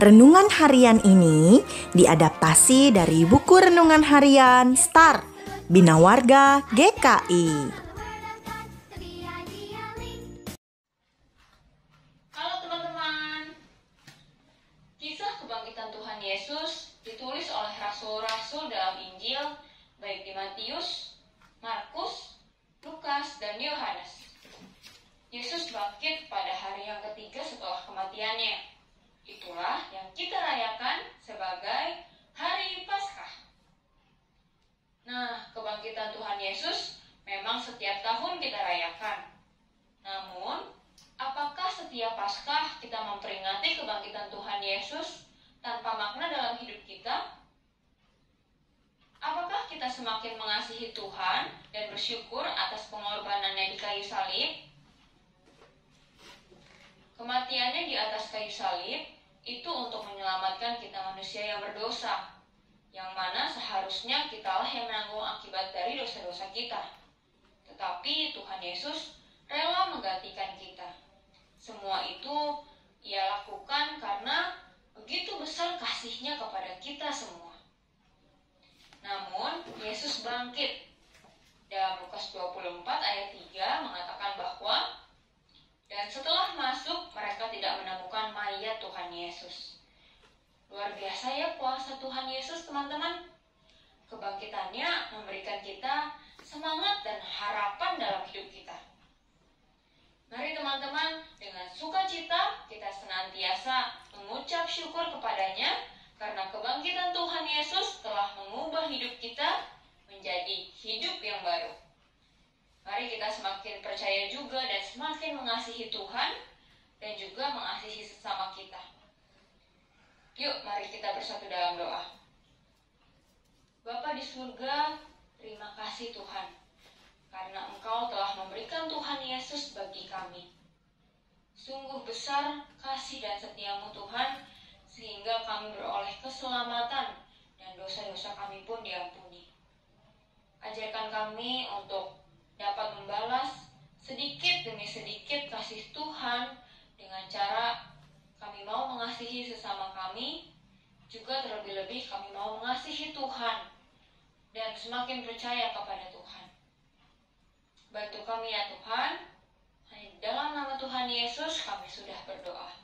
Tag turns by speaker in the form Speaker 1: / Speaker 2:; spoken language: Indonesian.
Speaker 1: Renungan harian ini diadaptasi dari buku renungan harian Star Bina Warga GKI.
Speaker 2: Halo teman-teman. Kisah kebangkitan Tuhan Yesus ditulis oleh rasul-rasul dalam Injil baik di Matius, Markus, Lukas, dan Yohanes. Yesus bangkit pada hari yang ketiga setelah kematiannya. Itulah yang kita rayakan sebagai Hari Paskah. Nah, kebangkitan Tuhan Yesus memang setiap tahun kita rayakan. Namun, apakah setiap Paskah kita memperingati kebangkitan Tuhan Yesus tanpa makna dalam hidup kita? Apakah kita semakin mengasihi Tuhan dan bersyukur atas pengorbanannya di kayu salib? Kematiannya di atas kayu salib itu untuk menyelamatkan kita manusia yang berdosa, yang mana seharusnya kitalah yang menanggung akibat dari dosa-dosa kita. Tetapi Tuhan Yesus rela menggantikan kita. Semua itu ia lakukan karena begitu besar kasihnya kepada kita semua. Namun, Yesus bangkit. Dalam Lukas 24 ayat 3 Yesus. Luar biasa ya kuasa Tuhan Yesus, teman-teman. Kebangkitannya memberikan kita semangat dan harapan dalam hidup kita. Mari teman-teman, dengan sukacita kita senantiasa mengucap syukur kepadanya karena kebangkitan Tuhan Yesus telah mengubah hidup kita menjadi hidup yang baru. Mari kita semakin percaya juga dan semakin mengasihi Tuhan dan juga mengasihi sesama kita. Yuk, mari kita bersatu dalam doa. Bapa di surga, terima kasih Tuhan, karena Engkau telah memberikan Tuhan Yesus bagi kami. Sungguh besar kasih dan setiamu Tuhan, sehingga kami beroleh keselamatan dan dosa-dosa kami pun diampuni. Ajarkan kami untuk dapat membalas sedikit demi sedikit kasih Tuhan dengan cara mengasihi sesama kami, juga terlebih-lebih kami mau mengasihi Tuhan dan semakin percaya kepada Tuhan. Bantu kami ya Tuhan, dalam nama Tuhan Yesus kami sudah berdoa.